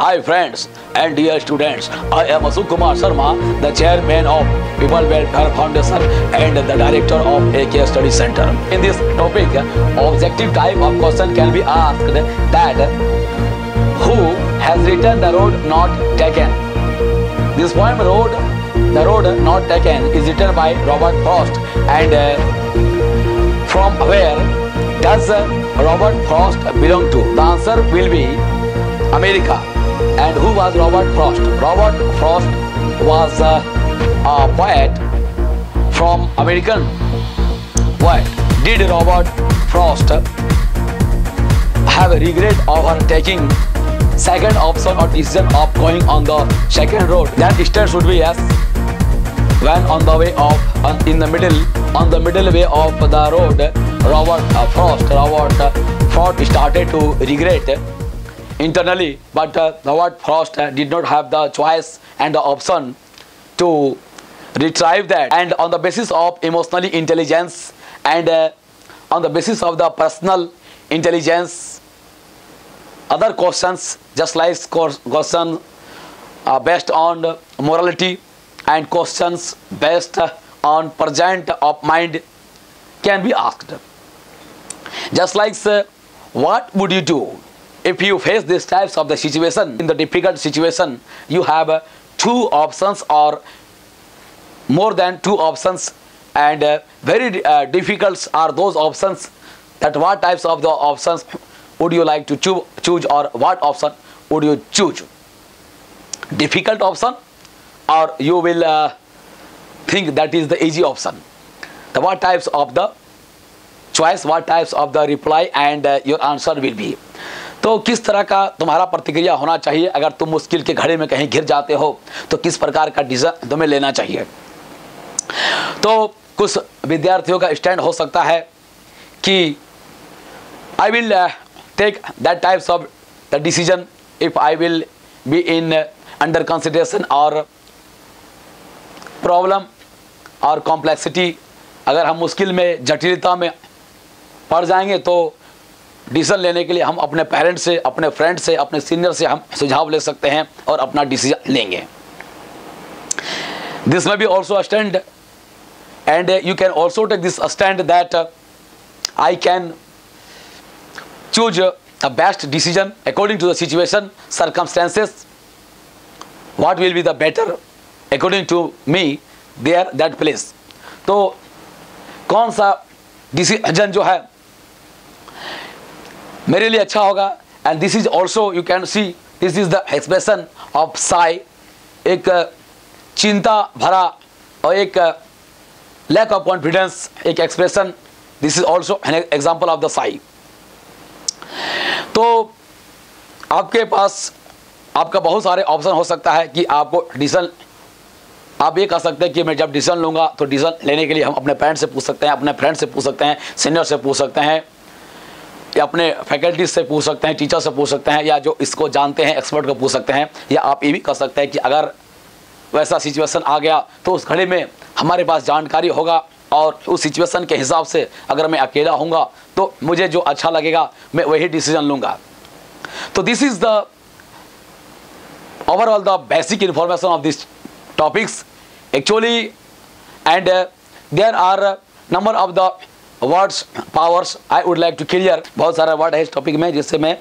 Hi friends and dear students, I am Asuk Kumar Sharma, the chairman of People Welfare Foundation and the director of AK Study Center. In this topic, objective type of question can be asked that who has written the road not taken? This poem road, the road not taken is written by Robert Frost and uh, from where does Robert Frost belong to? The answer will be America. And who was Robert Frost? Robert Frost was uh, a poet from American poet. Did Robert Frost have a regret over taking second option or decision of going on the second road? That answer should be yes. When on the way of in the middle on the middle way of the road, Robert Frost Robert Frost started to regret internally, but uh, Robert Frost uh, did not have the choice and the option to retrieve that. And on the basis of emotionally intelligence and uh, on the basis of the personal intelligence, other questions just like question uh, based on morality and questions based on present of mind can be asked. Just like uh, what would you do if you face these types of the situation in the difficult situation you have uh, two options or more than two options and uh, very uh, difficult are those options that what types of the options would you like to choo- choose or what option would you choose? Difficult option or you will uh, think that is the easy option. The what types of the choice what types of the reply and uh, your answer will be तो किस तरह का तुम्हारा प्रतिक्रिया होना चाहिए अगर तुम मुश्किल के घड़े में कहीं घिर जाते हो? तो किस प्रकार का डिसीज़न तुम्हें लेना चाहिए? तो कुछ विद्यार्थियों का स्टैंड हो सकता है कि I will take that types of the decision if I will be in under consideration और प्रॉब्लम और कॉम्प्लेक्सिटी अगर हम मुश्किल में जटिलता में पड़ जाएँगे तो डिसीज़न लेने के लिए हम अपने पेरेंट्स से, अपने फ्रेंड से, अपने सीनियर से हम सुझाव ले सकते हैं और अपना डिसीज़न लेंगे। दिस में be also stand and you can also take this stand that I can choose a best decision according to the situation circumstances what will be the better according to me, there, that place. तो कौन सा decision जो है मेरे लिए अच्छा होगा। And this is also you can see this is the expression of sigh एक चिंता भरा और एक लैक ऑफ़ कॉन्फिडेंस एक expression this is also an example of the sigh तो आपके पास, आपका बहुत सारे ऑप्शन हो सकता है कि आपको डिसीज़न आप ये कह सकते हैं कि मैं जब डिसीज़न लूँगा तो डिसीज़न लेने के लिए हम अपने पेरेंट्स से पूछ सकते हैं, अपने फ्रेंड से पूछ सकते हैं सीनियर से पूछ सकते हैं। या अपने फैकल्टीज से पूछ सकते हैं टीचर से पूछ सकते हैं या जो इसको जानते हैं एक्सपर्ट को पूछ सकते हैं या आप ये भी कह सकते हैं कि अगर वैसा सिचुएशन आ गया तो उस घड़ी में हमारे पास जानकारी होगा और उस सिचुएशन के हिसाब से अगर मैं अकेला हूँगा तो मुझे जो अच्छा लगेगा मैं वही डिसीज़न लूँगा। तो this is the basic information of these topics. Actually and uh, there are uh, number of the words powers, i would like to clear. बहुत सारा वर्ड है इस टॉपिक में, जिससे मैं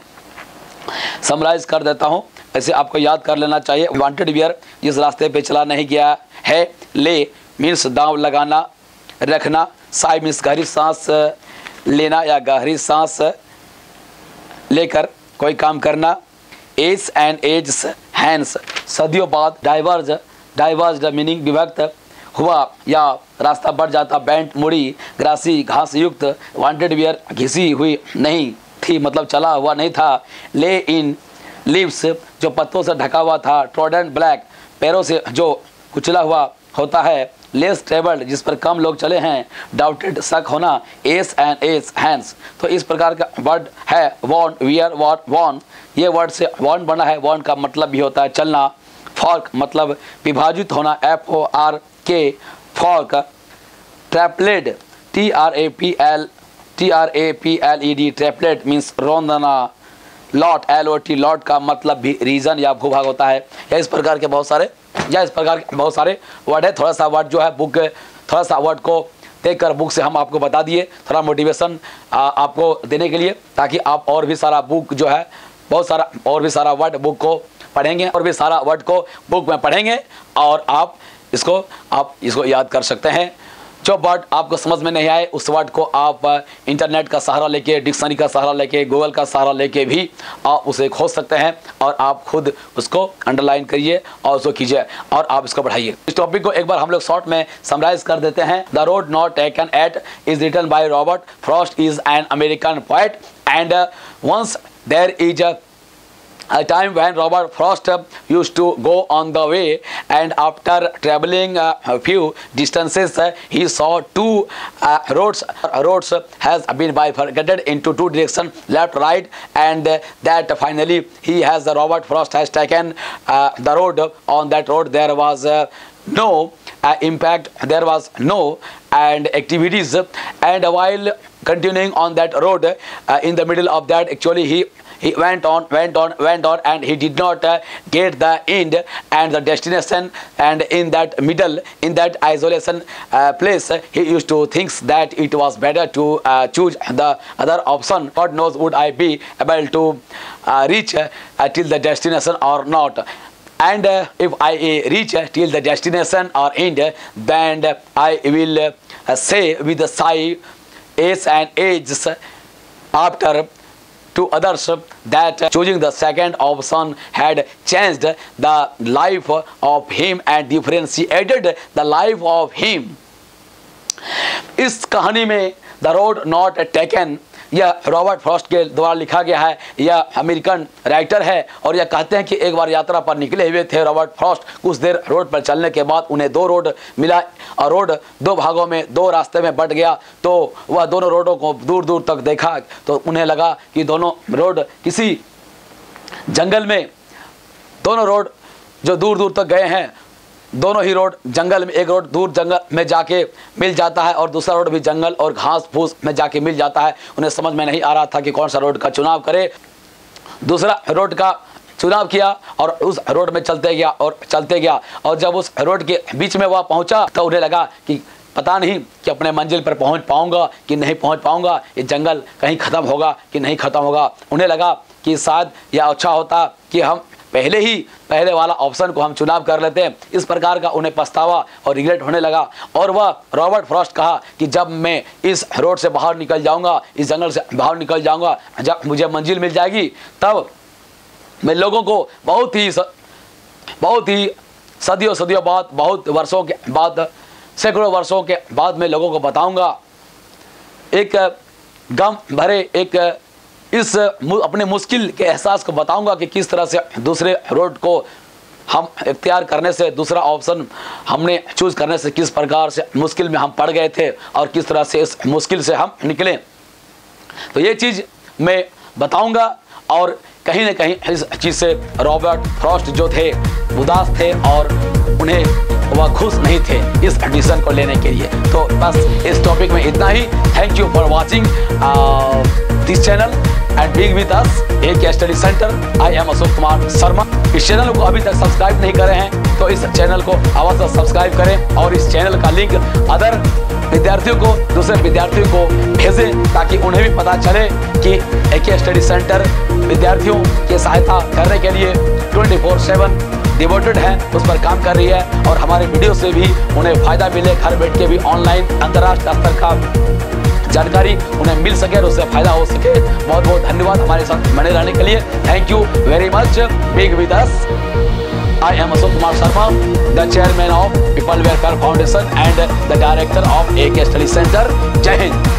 समराइज कर देता हूँ। ऐसे आपको याद कर लेना चाहिए। वांटेड वियर जिस रास्ते पे चला नहीं गया है, ले मीन्स दाव लगाना, रखना, साई मीन्स गहरी सांस, लेना या गहरी सांस लेकर कोई काम करना। एज एंड एज हैंड्स सदियों बाद डाइवर्ज डाइवर्ज मीनिंग विभक्त। हुआ या रास्ता बढ़ जाता बैंट मुड़ी, ग्रासी, घास युक्त वांटेड वियर घिसी हुई नहीं थी मतलब चला हुआ नहीं था। ले इन लिव्स जो पत्तों से ढका हुआ था ट्रोडेंट ब्लैक पैरों से जो कुचला हुआ होता है लेस ट्रेवल्ड जिस पर कम लोग चले हैं डाउटेड शक होना एस एंड एस हैंड्स तो इस प्रकार का वर्ड है वॉन वियर वॉट वॉन ये वर्ड से वॉन बना है वॉन का मतलब भी होता है चलना। फॉर्क मतलब विभाजित होना F O R K fork trampled T R A P L T R A P L E D trampled means रोंदना। Lot L O T lot का मतलब भी रीजन या भूभाग होता है। या इस प्रकार के बहुत सारे या इस प्रकार के बहुत सारे वर्ड है। थोड़ा सा वर्ड जो है बुक थोड़ा सा वर्ड को देख कर बुक से हम आपको बता दिए। थोड़ा मोटिवेशन आपको देने के लिए, ताकि आप और भी सारा बुक जो है, बहुत सारा और भी सारा वर्ड बुक को पढ़ेंगे, और भी सारा वर्ड को बुक में पढ़ेंगे, और आप इसको आप इसको याद कर सकते हैं। जो वर्ड आपको समझ में नहीं आए, उस वर्ड को आप इंटरनेट का सहारा लेके डिक्शनरी का सहारा लेके गूगल का सहारा लेके भी आप उसे खोज सकते हैं और आप खुद उसको अंडरलाइन करिए और उसको कीजिए और आप इसको बढ़ाइए। इस टॉपिक को एक बार हम लोग शॉर्ट में समराइज कर देते हैं। The road not taken it is written by Robert Frost is an American poet and once there is a time when Robert Frost used to go on the way and after traveling a few distances he saw two uh, roads roads has been bifurcated into two directions left right and that finally he has Robert Frost has taken uh, the road. On that road there was uh, no impact there was no and activities. And while continuing on that road uh, in the middle of that actually he he went on went on went on and he did not uh, get the end and the destination. And in that middle in that isolation uh, place he used to think that it was better to uh, choose the other option. God knows would i be able to uh, reach uh, till the destination or not. And uh, if I uh, reach uh, till the destination or end, then I will say with the sigh, age and ages after to others that choosing the second option had changed the life of him and differentiated the life of him. इस कहानी में the road not taken यह Robert Frost के द्वारा लिखा गया है यह अमेरिकन राइटर है, और यह कहते हैं कि एक बार यात्रा पर निकले हुए थे रॉबर्ट फ्रॉस्ट। कुछ देर रोड पर चलने के बाद उन्हें दो रोड मिला, और रोड दो भागों में, दो रास्ते में बट गया। तो वह दोनों रोडों को दूर दूर तक देखा तो उन्हें लगा कि दोनों रोड किसी जंगल में, दोनों रोड जो दूर दूर तक गए हैं दोनों ही रोड जंगल में, एक रोड दूर जंगल में जाके मिल जाता है और दूसरा रोड भी जंगल और घास फूस में जाके मिल जाता है। उन्हें समझ में नहीं आ रहा था कि कौन सा रोड का चुनाव करे। दूसरा रोड का चुनाव किया और उस रोड में चलते गया और चलते गया और जब उस रोड के बीच में वह पहुँचा तो उन्हें लगा कि पता नहीं कि अपने मंजिल पर पहुँच पाऊँगा कि नहीं पहुँच पाऊँगा, ये जंगल कहीं ख़त्म होगा कि नहीं ख़त्म होगा। उन्हें लगा कि शायद यह अच्छा होता कि हम पहले ही पहले वाला ऑप्शन को हम चुनाव कर लेते हैं। इस प्रकार का उन्हें पछतावा और रिग्रेट होने लगा। और वह रॉबर्ट फ्रॉस्ट कहा कि जब मैं इस रोड से बाहर निकल जाऊँगा, इस जंगल से बाहर निकल जाऊँगा, जब मुझे मंजिल मिल जाएगी, तब मैं लोगों को बहुत ही बहुत ही सदियों सदियों बाद, बहुत वर्षों के बाद, सैकड़ों वर्षों के बाद मैं लोगों को बताऊँगा। एक गम भरे एक इस अपने मुश्किल के एहसास को बताऊँगा कि किस तरह से दूसरे रोड को हम इख्तियार करने से, दूसरा ऑप्शन हमने चूज़ करने से, किस प्रकार से मुश्किल में हम पड़ गए थे और किस तरह से इस मुश्किल से हम निकले। तो ये चीज़ मैं बताऊँगा और कहीं ना कहीं इस चीज़ से रॉबर्ट फ्रॉस्ट जो थे, उदास थे और उन्हें वह खुश नहीं थे इस एडिशन को लेने के लिए। तो बस इस टॉपिक में इतना ही। Thank you for watching this channel and being with us a study centre I am Ashok Kumar Sharma इस चैनल को अभी तक सब्सक्राइब नहीं करे हैं तो इस चैनल को अवश्य सब्सक्राइब करें और इस चैनल का लिंक अदर विद्यार्थियों को, दूसरे विद्यार्थियों को भेजें, ताकि उन्हें भी पता चले कि ए के स्टडी सेंटर विद्यार्थियों की सहायता करने के लिए ट्वेंटी फोर सेवन डिवोटेड है, उस पर काम कर रही है और हमारे वीडियो से भी उन्हें फ़ायदा मिले, घर बैठ के भी ऑनलाइन अंतर्राष्ट्रीय स्तर का जानकारी उन्हें मिल सके और उससे फ़ायदा हो सके बहुत बहुत धन्यवाद हमारे साथ बने रहने के लिए thank you very much being with I am Ashok Kumar Sharma, the chairman of People Welfare Foundation and the director of AK Study Center. Jai Hind.